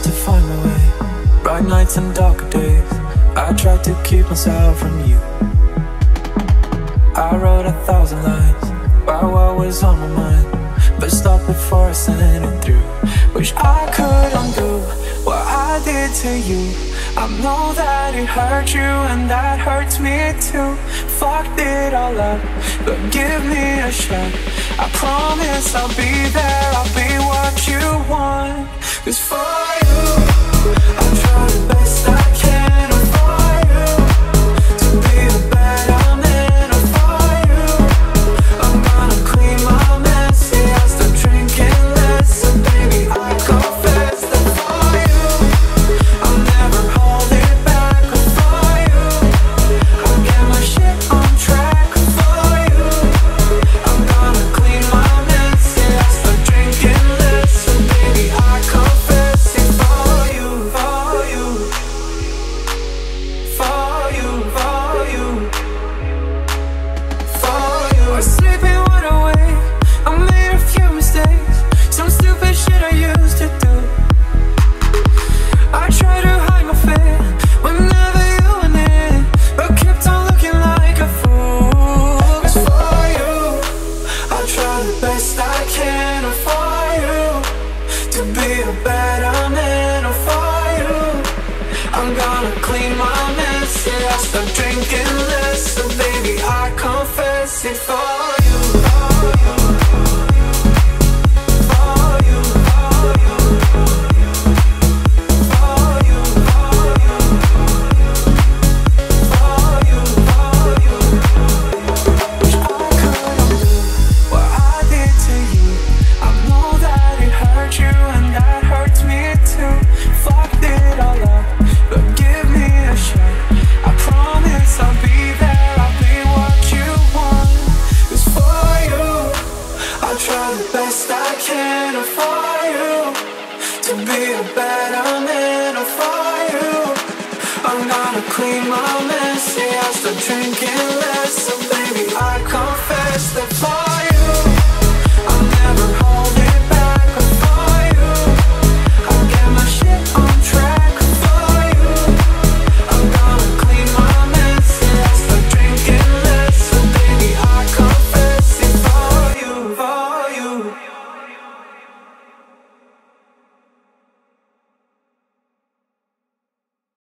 find my way. Bright nights and darker days. I tried to keep myself from you. I wrote a thousand lines about what was on my mind, but stopped before I sent it through. Wish I could undo what I did to you. I know that it hurt you and that hurts me too. Fucked it all up, but give me a shot. I promise I'll be there, I'll be what you want. Cause for it. For the best I can for you to be a better man for you. I'm gonna clean my mess, yeah, I start drinking less, so baby, I